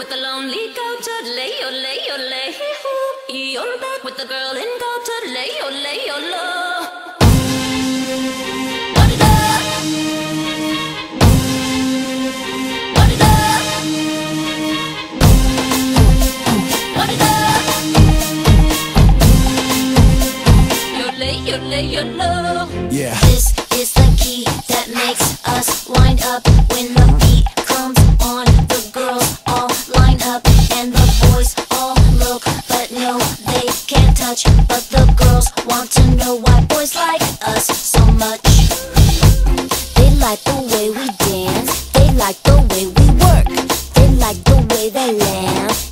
with the lonely goat, lay your lay your lay. You're back with the girl in goat, oh, lay your lay your low. Yeah. This is the touch, but the girls want to know why boys like us so much. They like the way we dance, they like the way we work, they like the way they laugh.